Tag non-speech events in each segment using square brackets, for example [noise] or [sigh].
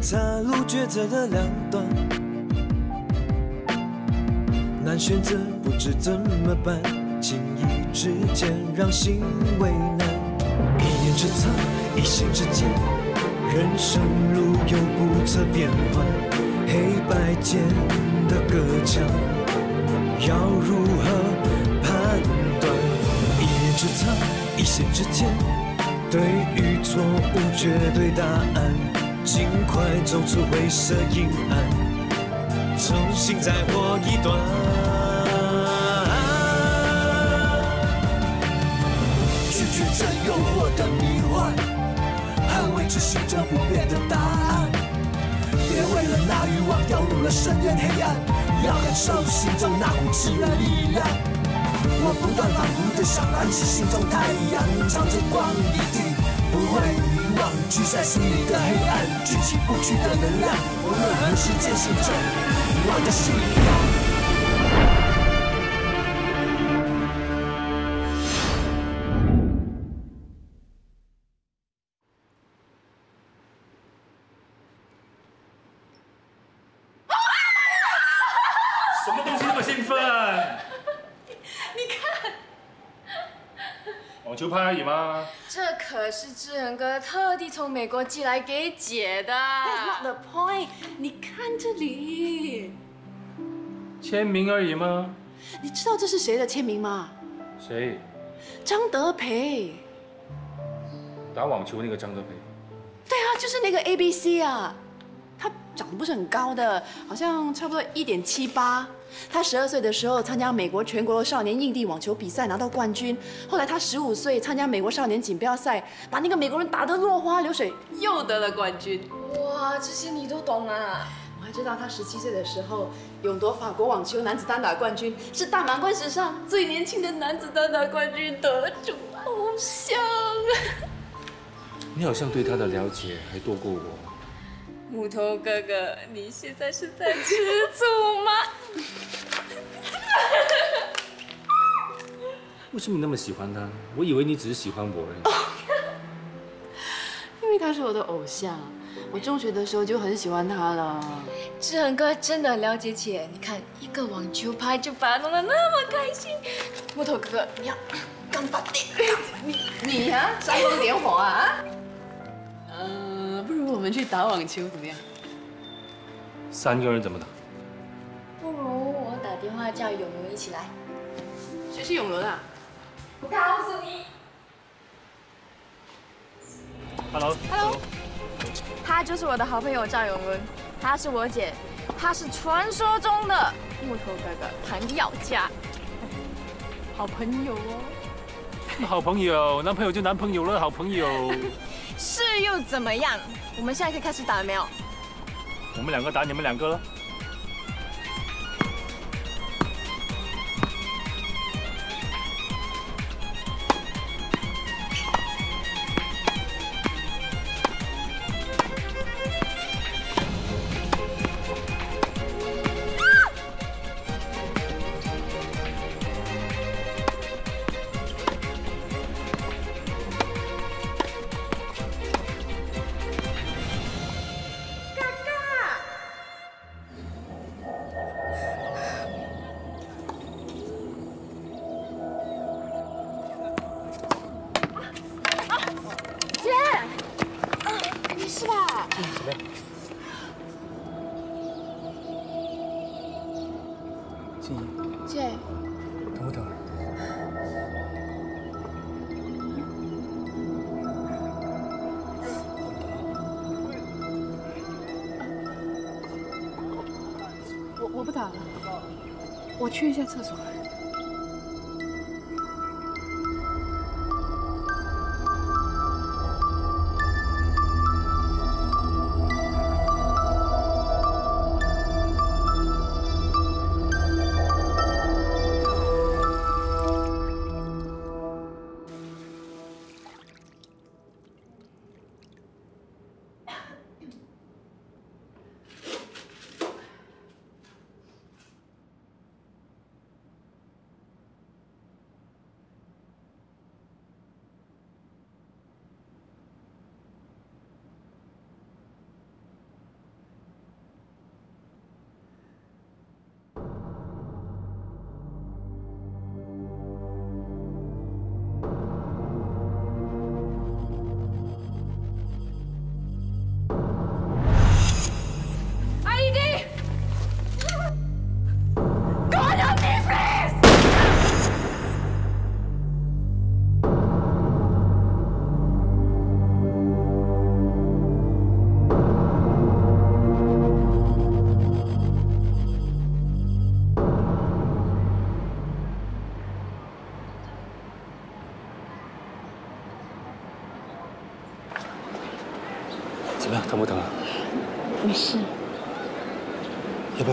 岔路抉择的两端，难选择不知怎么办，情义之间让心为难。一念之差，一心之间，人生路有不测变幻，黑白间的隔墙，要如何判断？一念之差，一心之间。对与错无绝对答案，尽快走出灰色阴暗，重新再活一段。拒绝这诱惑的迷幻，捍卫着心中不变的答案。别为了那欲望掉入了深渊黑暗，要感受心中那股炙热力量。我不断反复的想燃起心中太阳，朝着光一定不会驱散心里的黑暗，举起不屈的能量。无论何时坚信着我的信仰。就拍而已吗？这可是志恒哥特地从美国寄来给姐的。That's not the point。你看这里，签名而已吗？你知道这是谁的签名吗？谁？张德培。打网球那个张德培。对啊，就是那个 A B C 啊。他长得不是很高的，好像差不多一点七八。他十二岁的时候参加美国全国少年硬地网球比赛拿到冠军。后来他十五岁参加美国少年锦标赛，把那个美国人打得落花流水，又得了冠军。哇，这些你都懂啊！我还知道他十七岁的时候勇夺法国网球男子单打冠军，是大满贯史上最年轻的男子单打冠军得主，偶像。你好像对他的了解还多过我。木头哥哥，你现在是在吃醋吗？[laughs] 为什么你那么喜欢他？我以为你只是喜欢我而已。[laughs] 因为他是我的偶像，我中学的时候就很喜欢他了。志恒哥真的了解姐，你看一个网球拍就把他弄得那么开心。木头哥哥，你要干巴点。你你呀，煽风点火啊？我们去打网球怎么样？三个人怎么打？不如我打电话叫永伦一起来。谁是永伦啊？我告诉你。Hello。Hello。他就是我的好朋友赵永伦，他是我姐，他是传说中的木头哥哥唐耀佳。好朋友哦。好朋友，男朋友就男朋友了，好朋友。[laughs] 是又怎么样？我们现在可以开始打了没有？我们两个打你们两个了。去一下厕所。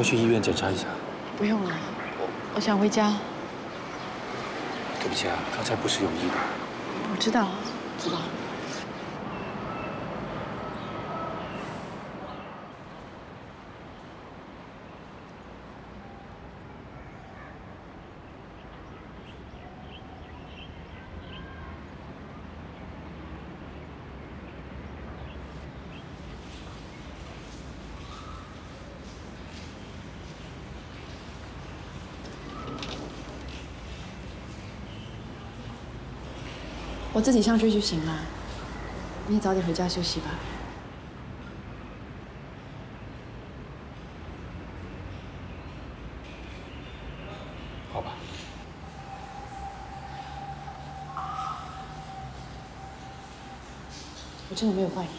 去医院检查一下？不用了，我我想回家。对不起啊，刚才不是有意的。我知道，知道。我自己上去就行了，你也早点回家休息吧。好吧。我真的没有怪你。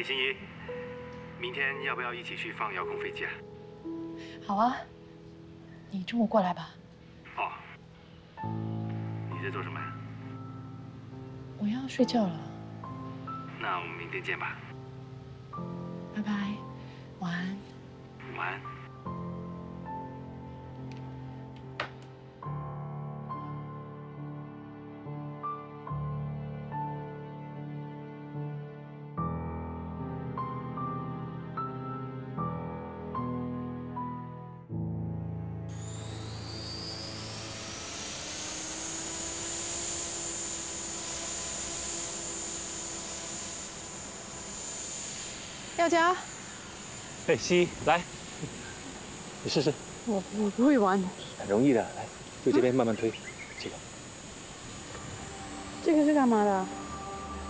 嘿，心怡，明天要不要一起去放遥控飞机啊？好啊，你中午过来吧。哦，你在做什么？我要睡觉了，那我们明天见吧。拜拜，晚安。晚安。耀佳，哎，西，来，你试试，我我不会玩。很容易的，来，就这边慢慢推，这个，这个是干嘛的？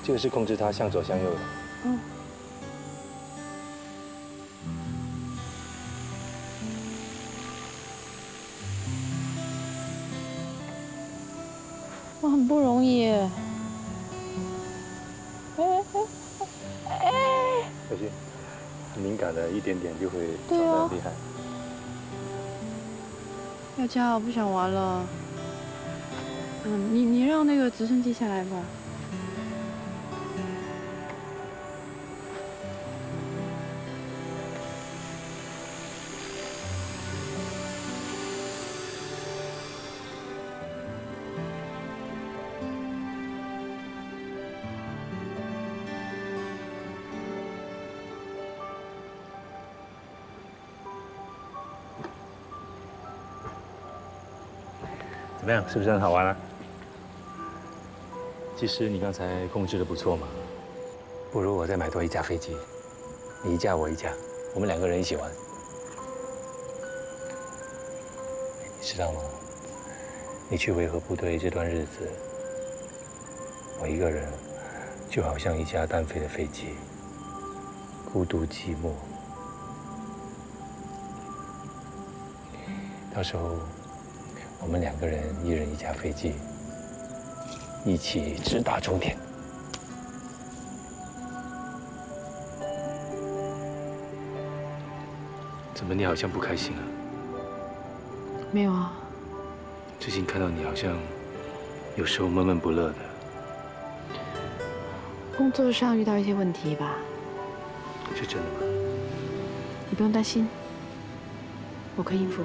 这个是控制它向左向右的。嗯。我很不容易敏感的，一点点就会对啊撞得厉害。耀佳，我不想玩了。嗯，你你让那个直升机下来吧。怎么样？是不是很好玩啊？其实你刚才控制的不错嘛，不如我再买多一架飞机，你一架我一架，我们两个人一起玩。你知道吗？你去维和部队这段日子，我一个人就好像一架单飞的飞机，孤独寂寞。到时候。我们两个人一人一架飞机，一起直达终点。怎么你好像不开心啊？没有啊。最近看到你好像有时候闷闷不乐的。工作上遇到一些问题吧。是真的吗？你不用担心，我可以应付。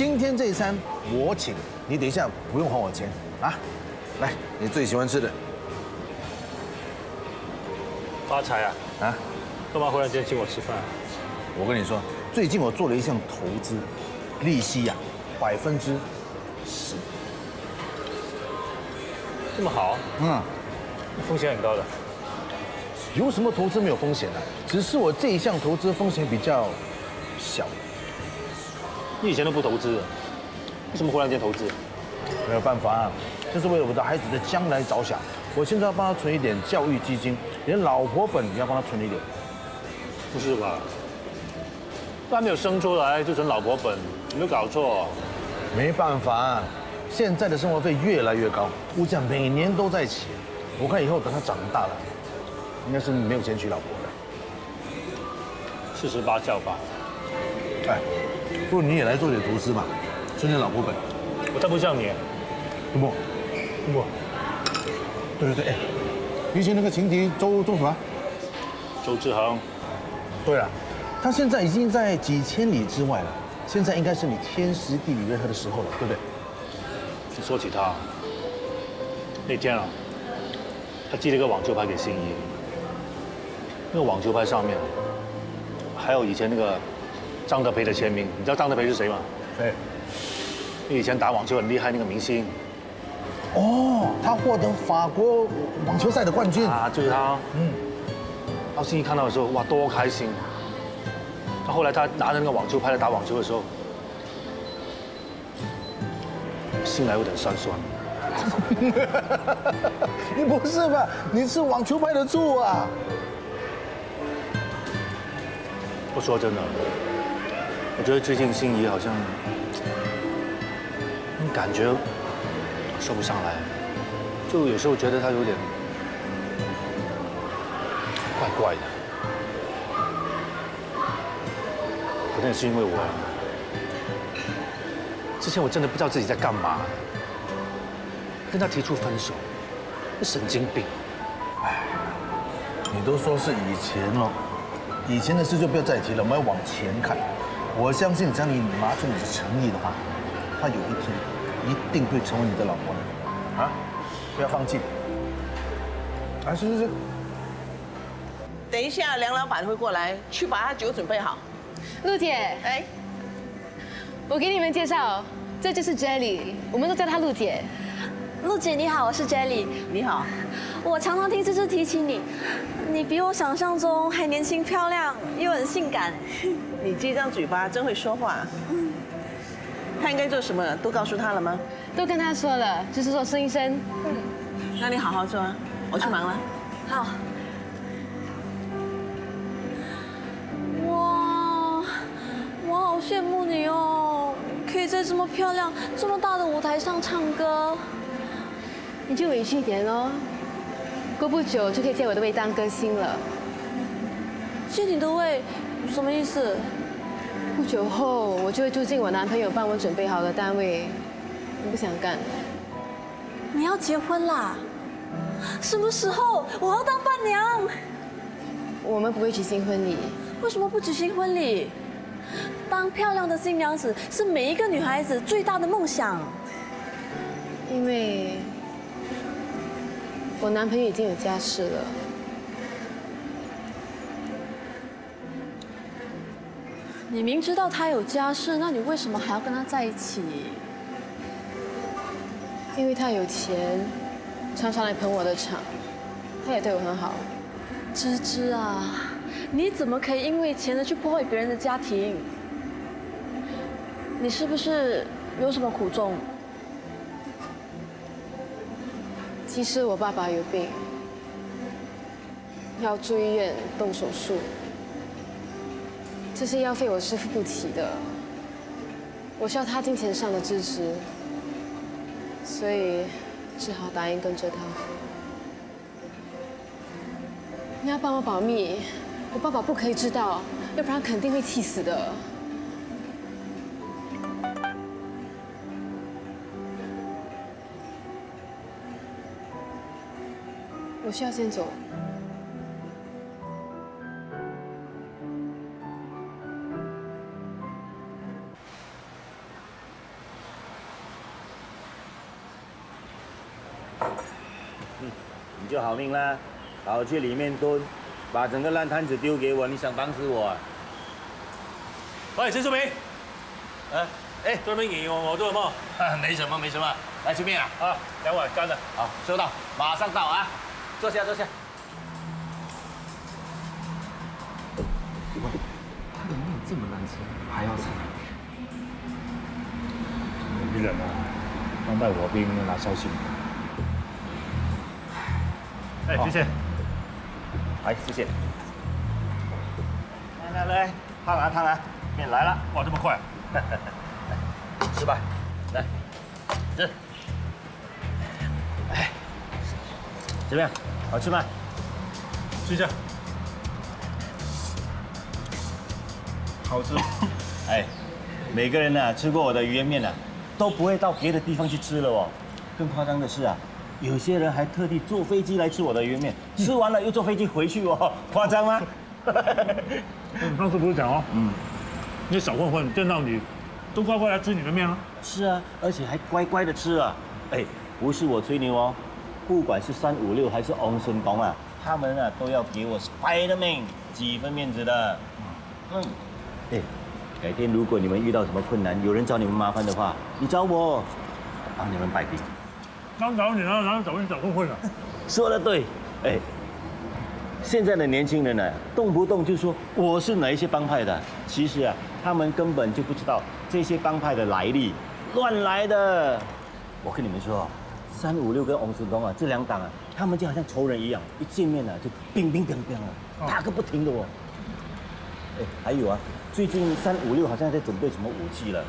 今天这一餐我请，你等一下不用还我钱啊。来，你最喜欢吃的发财啊！啊？干嘛忽然间请我吃饭？我跟你说，最近我做了一项投资，利息呀、百分之十。这么好，嗯，风险很高的。有什么投资没有风险的？只是我这一项投资风险比较小。你以前都不投资，为什么忽然间投资？没有办法啊，这是为了我的孩子的将来着想。我现在要帮他存一点教育基金，连老婆本也要帮他存一点。不是吧？都还没有生出来就存老婆本，有没有搞错？没办法啊，现在的生活费越来越高，物价每年都在起。我看以后等他长大了，应该是没有钱娶老婆的。四十八叫吧。哎，不如你也来做点投资吧，存点老婆本。我才不像你。不不，不，对对对，哎，以前那个情敌周周什么？周志恒。对了，他现在已经在几千里之外了，现在应该是你天时地利人和的时候了，对不对？你说起他，那天啊，他寄了一个网球拍给心怡，那个网球拍上面还有以前那个张德培的签名，你知道张德培是谁吗？对。以前打网球很厉害那个明星。哦，他获得法国网球赛的冠军啊，就是他。嗯。到心怡看到的时候，哇，多开心！他后来他拿着那个网球拍来打网球的时候，心来有点酸酸。[laughs] 你不是吧？你是网球拍的柱啊！不说真的，我觉得最近心仪好像，感觉说不上来，就有时候觉得他有点怪怪的。可能也是因为我，之前我真的不知道自己在干嘛，跟他提出分手，神经病。哎，你都说是以前了，以前的事就不要再提了，我们要往前看。我相信，只要你拿出你的诚意的话，他有一天一定会成为你的老婆的。啊，不要放弃。啊，是是是。等一下，梁老板会过来，去把他酒准备好。陆姐，哎，我给你们介绍，这就是 Jelly，我们都叫她陆姐。陆姐你好，我是 Jelly。你好，我常常听芝芝提起你，你比我想象中还年轻漂亮，又很性感。你这张嘴巴真会说话。嗯。他应该做什么？都告诉他了吗？都跟他说了，就是说孙医生。嗯。那你好好做啊，我去忙了。好。哇，我好羡慕你哦，可以在这么漂亮、这么大的舞台上唱歌。你就委屈一点哦，过不久就可以借我的位当歌星了。借你的位，什么意思？不久后我就会住进我男朋友帮我准备好的单位。我不想干？你要结婚啦？什么时候？我要当伴娘。我们不会举行婚礼。为什么不举行婚礼？当漂亮的新娘子是每一个女孩子最大的梦想，因为我男朋友已经有家室了。你明知道他有家室，那你为什么还要跟他在一起？因为他有钱，常常来捧我的场，他也对我很好。芝芝啊，你怎么可以因为钱而去破坏别人的家庭？你是不是有什么苦衷？其实我爸爸有病，要住医院动手术，这些药费我是付不起的。我需要他金钱上的支持，所以只好答应跟着他。你要帮我保密，我爸爸不可以知道，要不然肯定会气死的。我需要先走。就好命啦，跑去里面蹲，把整个烂摊子丢给我，你想绑死我啊？喂，陈淑明，啊，哎，专门引用我做什么？没什么，没什么，来吃面啊？啊，两碗干的。好，收到，马上到啊！坐下，坐下。他的面这么难吃，还要吃？没人啊，当带我兵拿消息。哎，谢谢。哎，谢谢。来来来，烫来烫来，面来了。哇，这么快？[laughs] 吃吧，来，吃。哎，怎么样？好吃吗？吃一下。好吃。[laughs] 哎，每个人呢、吃过我的鱼圆面呢、都不会到别的地方去吃了哦。更夸张的是啊，有些人还特地坐飞机来吃我的鱼圆面，吃完了又坐飞机回去哦，[laughs] 夸张吗？你上次不是讲哦，嗯，那些小混混见到你，都乖乖来吃你的面了。是啊，而且还乖乖的吃啊！哎，不是我吹牛哦，不管是三五六还是翁孙东啊，他们啊都要给我 Spiderman 几分面子的。嗯，哎，改天如果你们遇到什么困难，有人找你们麻烦的话，你找我，帮你们摆平。刚找你呢，然后找你找混混啊？说的对，哎，现在的年轻人呢、动不动就说我是哪一些帮派的，其实啊，他们根本就不知道这些帮派的来历，乱来的。我跟你们说，三五六跟翁顺东啊，这两党啊，他们就好像仇人一样，一见面呢、就乒乒乓乓啊，打个不停的哦。哎，还有啊，最近三五六好像在准备什么武器了，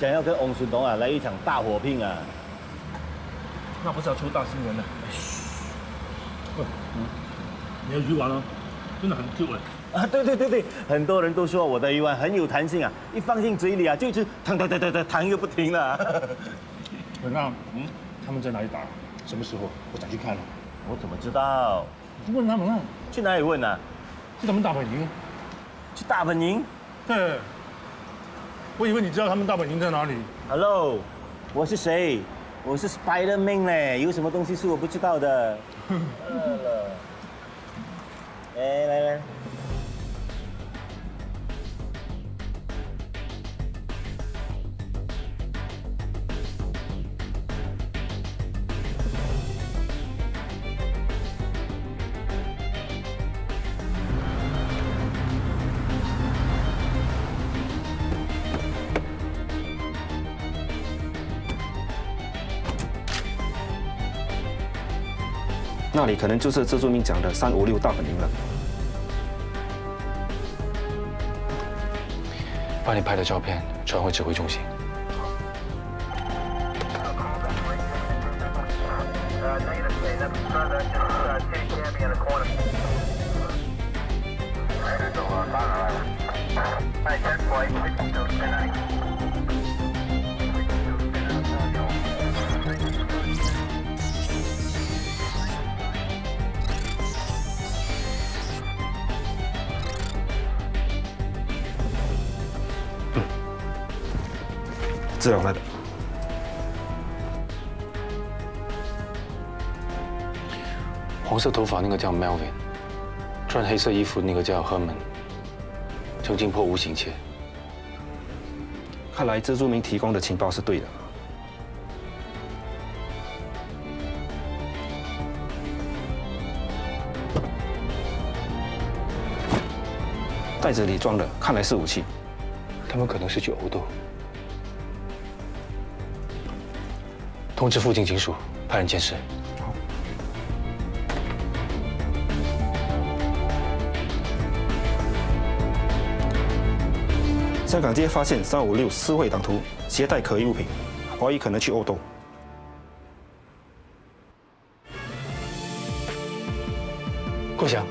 想要跟翁顺东啊来一场大火拼啊。那不是要出大新闻了？喂，嗯，你的鱼丸呢？真的很 Q 哎。啊，对对对对，很多人都说我的鱼丸很有弹性啊，一放进嘴里啊，就一直弹弹弹弹弹弹个不停了。[laughs] 喂，那嗯，他们在哪里打？什么时候？我想去看了。我怎么知道？你问他们啊。去哪里问呢、啊？去他们大本营。去大本营？对。我以为你知道他们大本营在哪里。Hello，我是谁？我是 Spider-Man 嘞，有什么东西是我不知道的？饿 [laughs] 了。哎来来。那里可能就是蜘蛛明讲的三五六大本营了。把你拍的照片传回指挥中心。色头发那个叫 Melvin，穿黑色衣服那个叫 Herman，曾经破无形切。看来蜘蛛明提供的情报是对的。袋子里装的看来是武器，他们可能是去殴斗。通知附近警署，派人监视。香港街发现三五六私会党徒携带可疑物品，怀疑可能去欧洲。郭翔，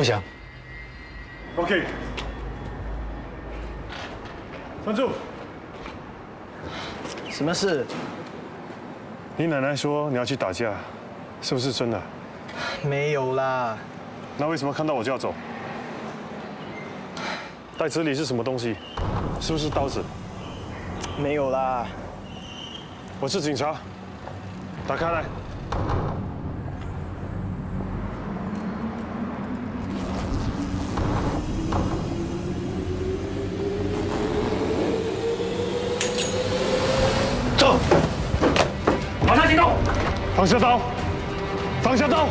郭翔，OK，站住。什么事？你奶奶说你要去打架，是不是真的？没有啦。那为什么看到我就要走？袋子里是什么东西？是不是刀子？没有啦。我是警察，打开来。走，马上行动。放下刀，放下刀。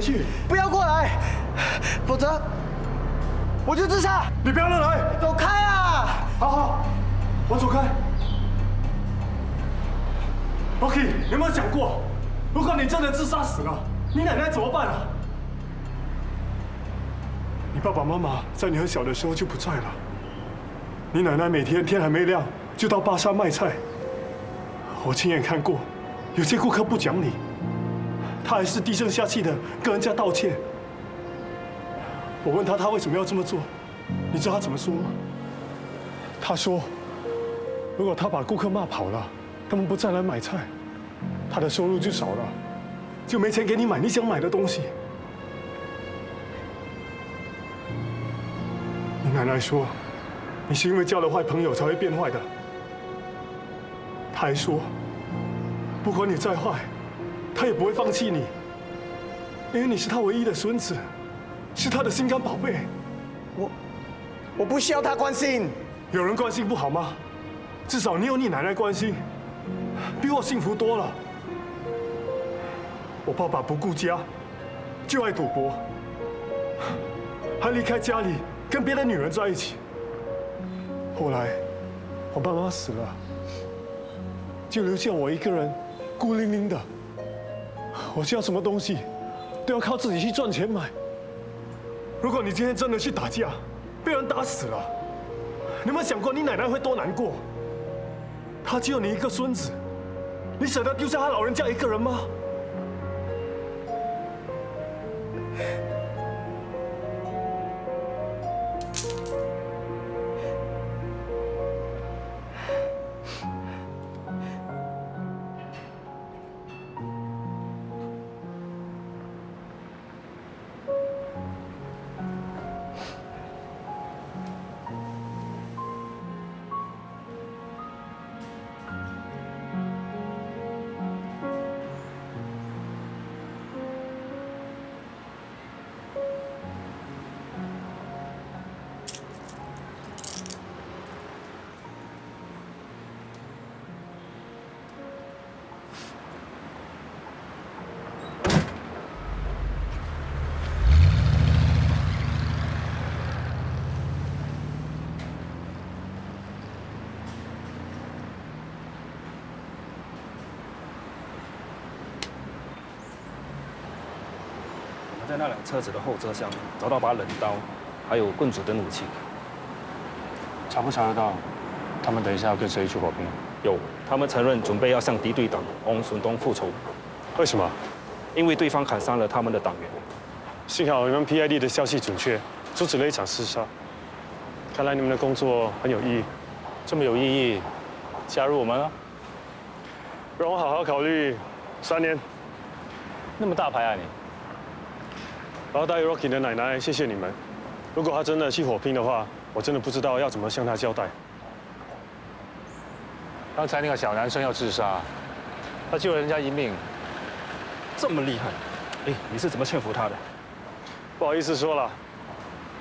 回去。不要过来，否则我就自杀！你不要乱来！走开啊！好好，我走开。OK，你有没有想过，如果你真的自杀死了，你奶奶怎么办啊？你爸爸妈妈在你很小的时候就不在了。你奶奶每天天还没亮就到巴沙卖菜。我亲眼看过，有些顾客不讲理，他还是低声下气的跟人家道歉。我问他他为什么要这么做，你知道他怎么说吗？他说，如果他把顾客骂跑了，他们不再来买菜，他的收入就少了，就没钱给你买你想买的东西。你奶奶说，你是因为交了坏朋友才会变坏的。他还说，不管你再坏，他也不会放弃你，因为你是他唯一的孙子，是他的心肝宝贝。我我不需要他关心，有人关心不好吗？至少你有你奶奶关心，比我幸福多了。我爸爸不顾家，就爱赌博，还离开家里跟别的女人在一起。后来我爸妈死了。就留下我一个人，孤零零的。我需要什么东西，都要靠自己去赚钱买。如果你今天真的去打架，被人打死了，你有没有想过你奶奶会多难过？她只有你一个孙子，你舍得丢下她老人家一个人吗？在那辆车子的后车厢找到把冷刀，还有棍子等武器。查不查得到？他们等一下要跟谁去火拼？有，他们承认准备要向敌对党翁顺东复仇。为什么？因为对方砍伤了他们的党员。幸好你们 PID 的消息准确，阻止了一场厮杀。看来你们的工作很有意义。这么有意义，加入我们啊？让我好好考虑。三年。那么大牌啊你！然后带 Rocky 的奶奶，谢谢你们。如果他真的去火拼的话，我真的不知道要怎么向他交代。刚才那个小男生要自杀，他救了人家一命，这么厉害，哎，你是怎么劝服他的？不好意思说了，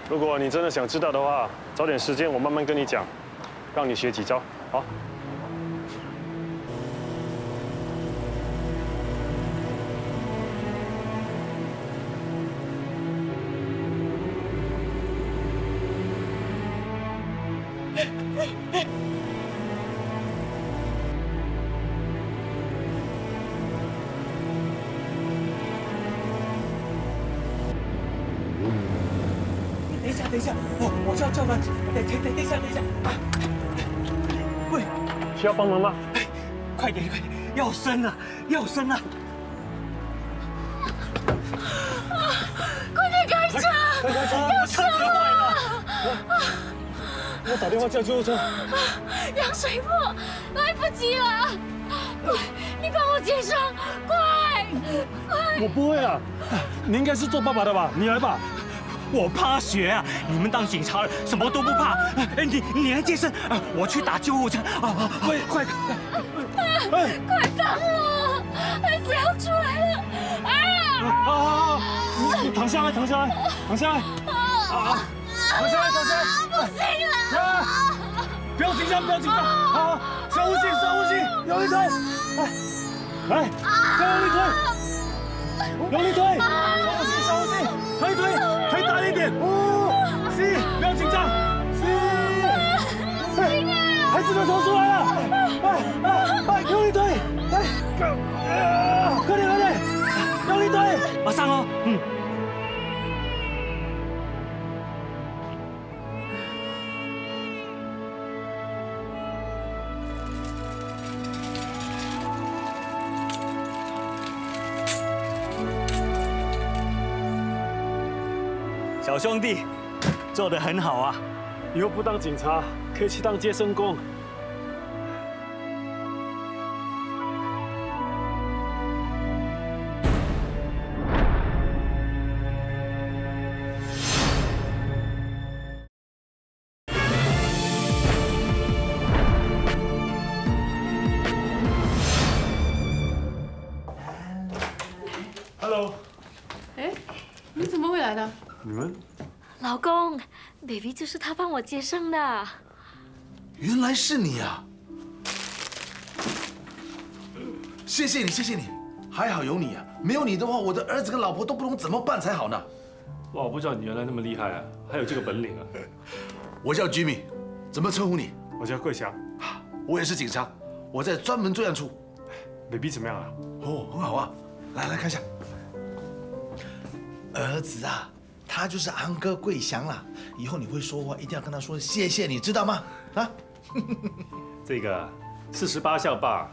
如果你真的想知道的话，找点时间我慢慢跟你讲，让你学几招，好。等一下，等一下，我，我需要叫他，等，等，等一下，等一下，喂，需要帮忙吗？快点，快点，要生了，要生了。打电话叫救护车。羊水破，来不及了！快，你帮我接上，快快！我不会啊，你应该是做爸爸的吧？你来吧。我怕血啊！你们当警察什么都不怕。哎，你你来接生啊！我去打救护车啊！快快快！快帮我，孩子要出来了！啊啊！你你躺下来，躺下来，躺下来！啊！躺下来，躺下来！不行了！不要紧张，不要紧张！好，深呼吸，深呼吸，用力推！来，再用力推！用力推！深呼吸，深呼吸，推推推大一点！呼吸，不要紧张！吸！孩子都头出来了！来来来，用力推！来，快点快点，用力推！马上哦，嗯。小兄弟，做得很好啊！以后不当警察，可以去当接生工。，baby 就是他帮我接生的。原来是你啊！谢谢你，谢谢你，还好有你啊！没有你的话，我的儿子跟老婆都不懂怎么办才好呢。哇，我不知道你原来那么厉害啊，还有这个本领啊！[laughs] 我叫 Jimmy，怎么称呼你？我叫桂霞，我也是警察，我在专门罪案处。baby 怎么样啊？哦，很好啊，来来看一下。儿子啊，他就是安哥桂祥啦。以后你会说话，一定要跟他说谢谢，你知道吗？啊？[laughs] 这个四十八孝爸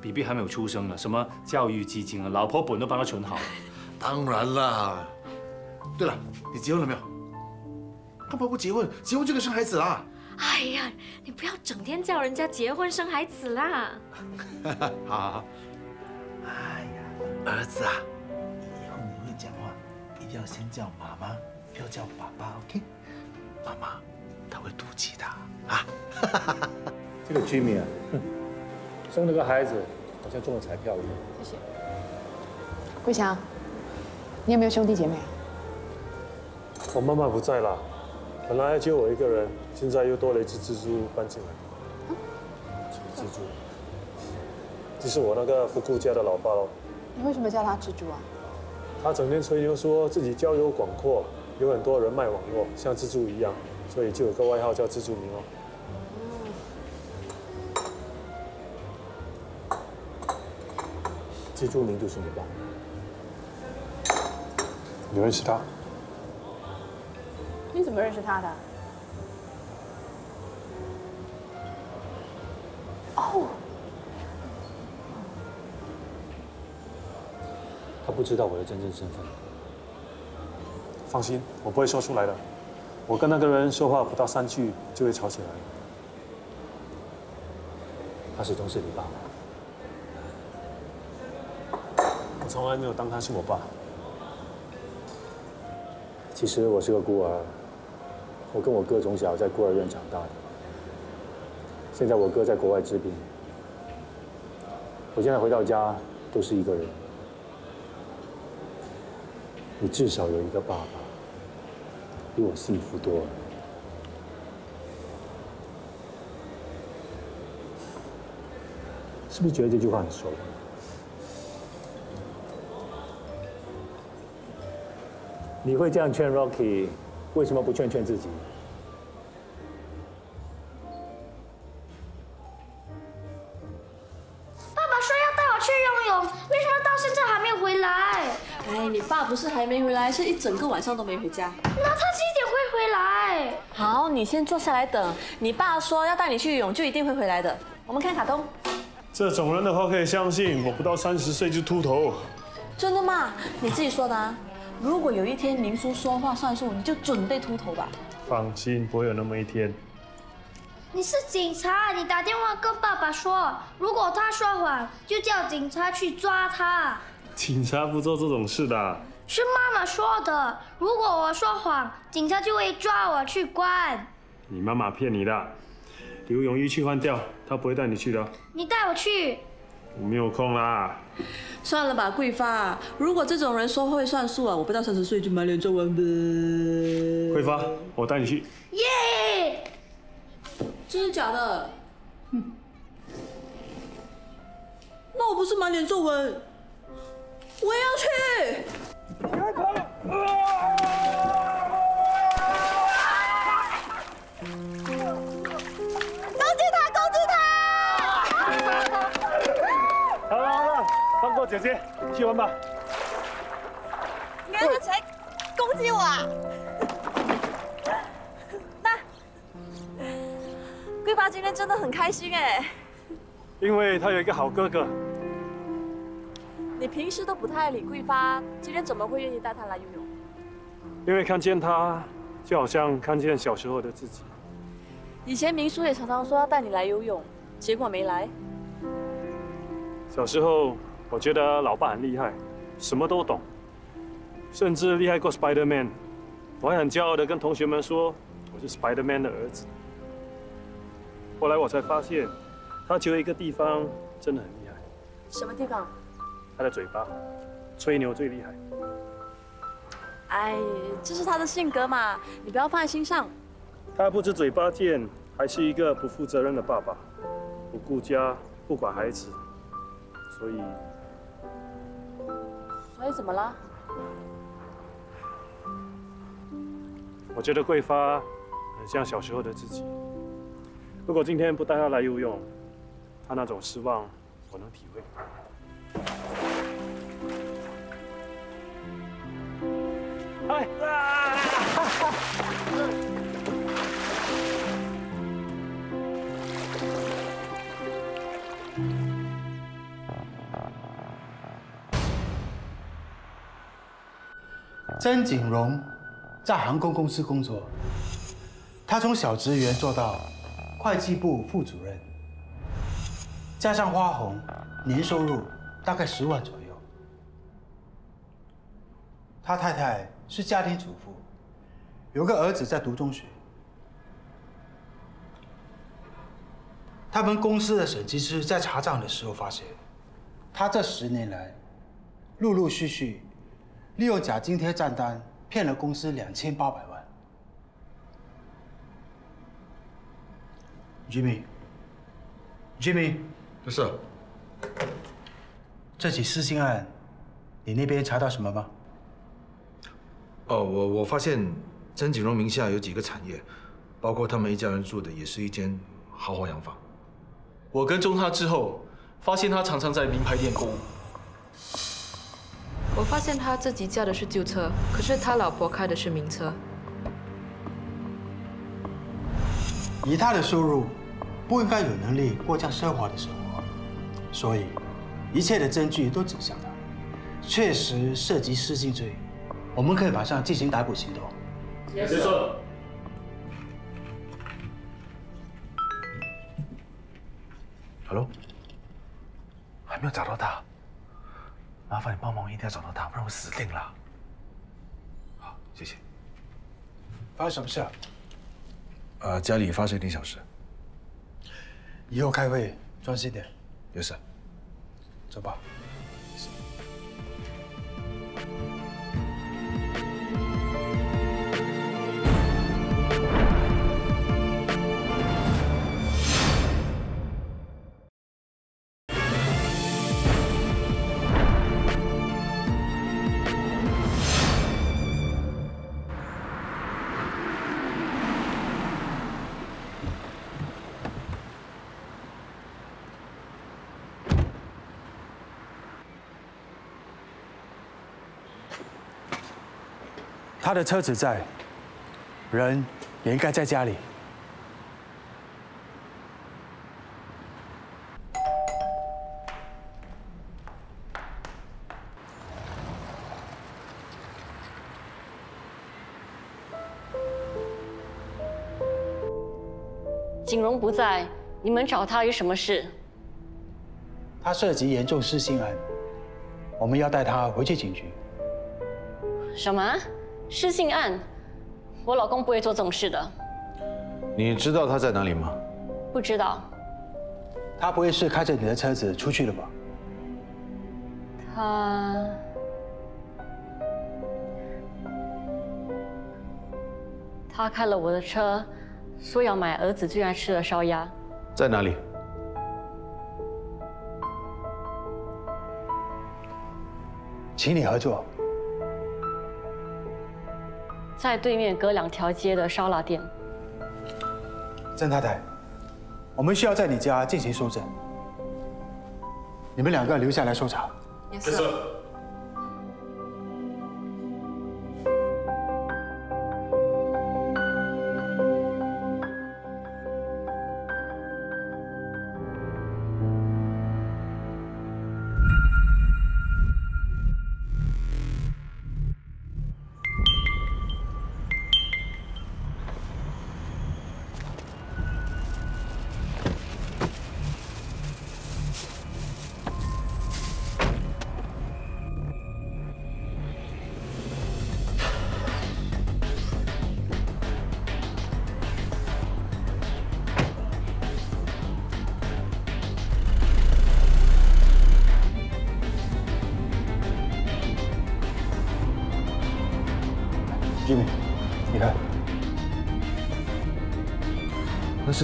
，，B B 还没有出生呢，什么教育基金啊，老婆本都帮他存好了。当然啦。对了，你结婚了没有？干嘛不结婚？结婚就可以生孩子啦。哎呀，你不要整天叫人家结婚生孩子啦！好好好。哎呀，儿子啊，要先叫妈妈，不要叫爸爸，OK？妈妈，他会妒忌的啊。[laughs] 这个 Jimmy 啊，哼生了个孩子，好像中了彩票一样。谢谢。桂祥，你有没有兄弟姐妹啊？我妈妈不在了，本来就我一个人，现在又多了一只蜘蛛搬进来。蜘蛛，这是我那个福库家的老爸喽。你为什么叫他蜘蛛啊？他整天吹牛说自己交友广阔，有很多人脉网络，像蜘蛛一样，所以就有个外号叫蜘蛛明哦。蜘蛛明就是你爸。你认识他？你怎么认识他的？哦，他不知道我的真正身份。放心，我不会说出来的。我跟那个人说话不到三句就会吵起来。他始终是你爸。我从来没有当他是我爸。其实我是个孤儿，我跟我哥从小在孤儿院长大的。现在我哥在国外治病，我现在回到家都是一个人。你至少有一个爸爸，比我幸福多了。是不是觉得这句话很熟？你会这样劝 Rocky，为什么不劝劝自己？是一整个晚上都没回家。那他几点会回来。好，你先坐下来等。你爸说要带你去游泳，就一定会回来的。我们看卡通。这种人的话可以相信，我不到三十岁就秃头。真的吗？你自己说的啊。如果有一天明叔说话算数，你就准备秃头吧。放心，不会有那么一天。你是警察，你打电话跟爸爸说，如果他说谎，就叫警察去抓他。警察不做这种事的。是妈妈说的，如果我说谎，警察就会抓我去关。你妈妈骗你的，刘永玉去换掉，他不会带你去的。你带我去。我没有空啦。算了吧，桂发，如果这种人说话会算数啊，我不到三十岁就满脸皱纹的。桂发，我带你去。耶！真的假的？嗯。那我不是满脸皱纹，我也要去。开口！攻击他！攻击他！好了好了，放过姐姐，去玩吧。你刚才攻击我啊？那桂花今天真的很开心哎。因为他！有一个好哥哥。你平时都不太理桂发，今天怎么会愿意带她来游泳？因为看见她，就好像看见小时候的自己。以前明叔也常常说要带你来游泳，结果没来。小时候我觉得老爸很厉害，什么都懂，甚至厉害过 Spider Man。我还很骄傲的跟同学们说我是 Spider Man 的儿子。后来我才发现，他只有一个地方真的很厉害。什么地方？他的嘴巴，吹牛最厉害。哎，这是他的性格嘛，你不要放在心上。他不止嘴巴贱，还是一个不负责任的爸爸，不顾家，不管孩子，所以……所以怎么了？我觉得桂发很像小时候的自己。如果今天不带他来游泳，他那种失望，我能体会。曾景荣在航空公司工作，他从小职员做到会计部副主任，加上花红，年收入大概十万左右。他太太是家庭主妇，有个儿子在读中学。他们公司的审计师在查账的时候发现，他这十年来，陆陆续续利用假津贴账单骗了公司两千八百万。Jimmy，Jimmy，是。这起私信案，你那边查到什么吗？哦，我我发现曾景荣名下有几个产业，包括他们一家人住的也是一间豪华洋房。我跟踪他之后，发现他常常在名牌店购物。我发现他自己驾的是旧车，可是他老婆开的是名车。以他的收入，不应该有能力过这样奢华的生活，所以一切的证据都指向他，确实涉及失信罪。我们可以马上进行逮捕行动。没错。Hello，还没有找到他，麻烦你帮忙，一定要找到他，不然我死定了。好，谢谢。发生什么事啊？呃，家里发生一点小事。以后开会专心点。有事。走吧。他的车子在，人也应该在家里。景荣不在，你们找他有什么事？他涉及严重失信案，我们要带他回去警局。什么失信案？我老公不会做这种事的。你知道他在哪里吗？不知道。他不会是开着你的车子出去了吧？他他开了我的车。说要买儿子最爱吃的烧鸭，在哪里？请你合作。在对面隔两条街的烧腊店。郑太太，我们需要在你家进行搜证，你们两个留下来搜查。是。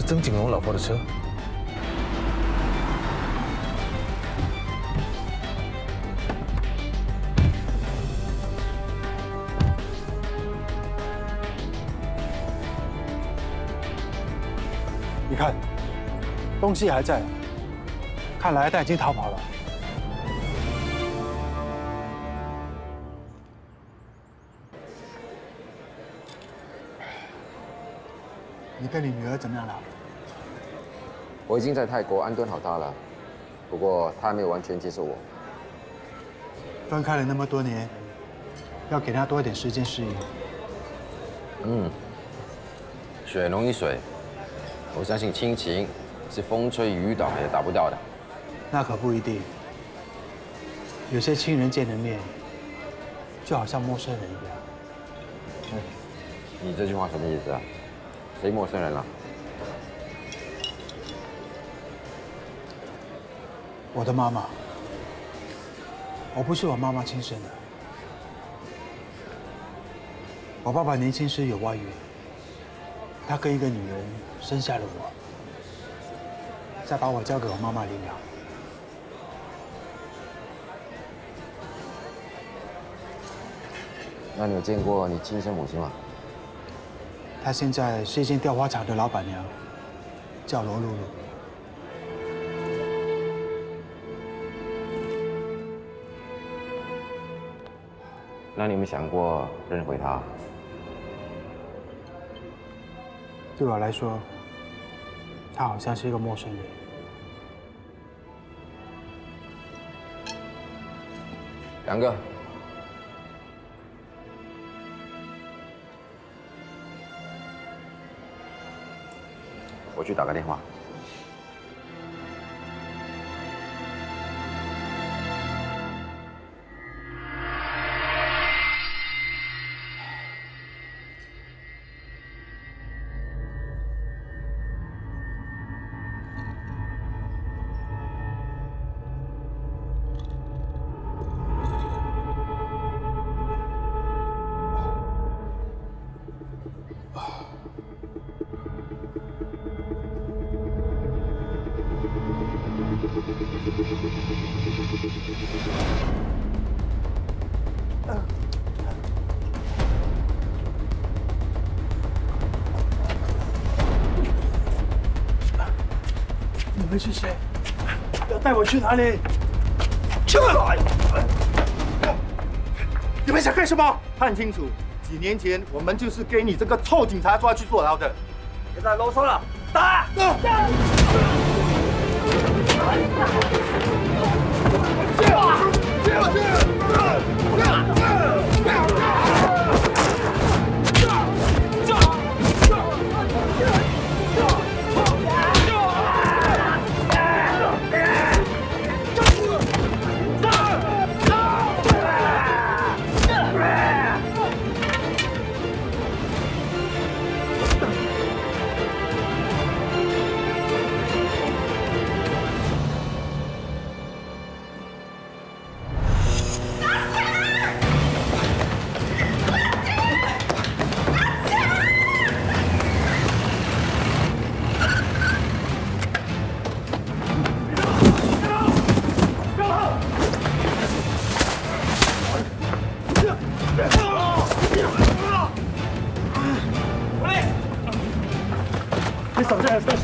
是曾景龙老婆的车。你看，东西还在，看来他已经逃跑了。我已经在泰国安顿好他了，不过他还没有完全接受我。分开了那么多年，要给他多一点时间适应。嗯，水溶于水，我相信亲情是风吹雨打也达不到的。那可不一定，有些亲人见了面，就好像陌生人一样。你这句话什么意思啊？谁陌生人了？我的妈妈。我不是我妈妈亲生的。我爸爸年轻时有外遇，他跟一个女人生下了我，再把我交给我妈妈领养。那你有见过你亲生母亲吗？她现在是一间雕花厂的老板娘，叫罗露露。那你有没有想过认回他？对我来说，他好像是一个陌生人。两个。我去打个电话。是谁？要带我去哪里？去！你们想干什么？看清楚，几年前我们就是给你这个臭警察抓去坐牢的，别再啰嗦了，打！你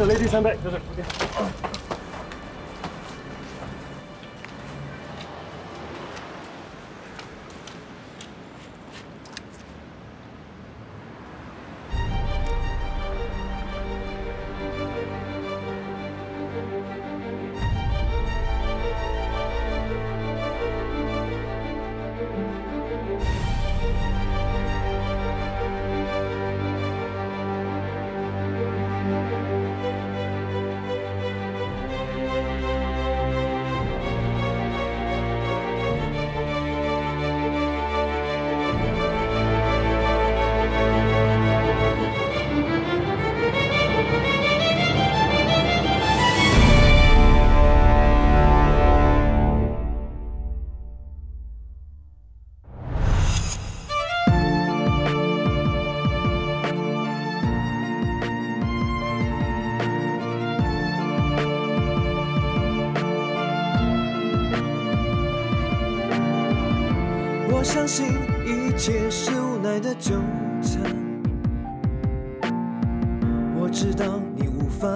是雷第三倍，就是相信一切是无奈的纠缠。我知道你无法